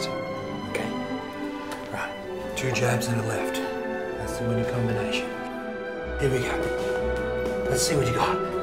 Okay? Right. Two jabs and a left. That's the winning combination. Here we go. Let's see what you got.